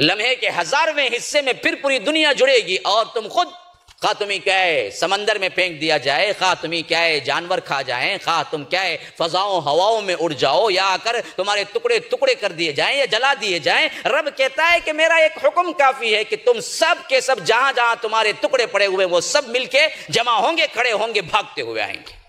लम्हे के हजारवें हिस्से में फिर पूरी दुनिया जुड़ेगी और तुम खुद खा तुम्हें क्या है? समंदर में फेंक दिया जाए खा तुम्हें क्या है? जानवर खा जाए खा तुम क्या है? फजाओं, हवाओं में उड़ जाओ, या आकर तुम्हारे टुकड़े टुकड़े कर दिए जाए या जला दिए जाए। रब कहता है कि मेरा एक हुक्म काफ़ी है कि तुम सब के सब जहाँ जहाँ तुम्हारे टुकड़े पड़े हुए वो सब मिलके जमा होंगे, खड़े होंगे, भागते हुए आएँगे।